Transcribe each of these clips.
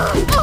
Oh.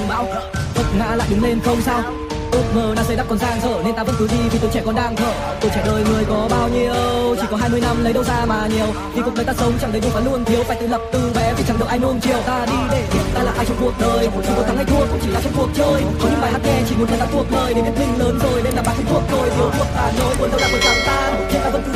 Rông bão. Vấp ngã lại đứng lên không sao. Ước mơ đang xây đắp còn dang dở nên ta vẫn cứ đi vì tuổi trẻ còn đang thở. Tuổi trẻ đời người có bao nhiêu, chỉ có 20 năm lấy đâu ra mà nhiều. Vì cuộc đời ta sống chẳng đầy đủ và luôn thiếu, phải tự lập từ bé, vì chẳng được ai nuông chiều. Ta đi để biết ta là ai trong cuộc đời. Dù có thắng hay thua cũng chỉ là trong cuộc chơi. Có những bài hát nghe chỉ muốn nghe ta thuộc lời để biết mình lớn rồi, nên là bạn không thuộc rồi thiếu thuộc ta nỗi buồn đâu đã buồn chẳng tan. Nhưng ta vẫn cứ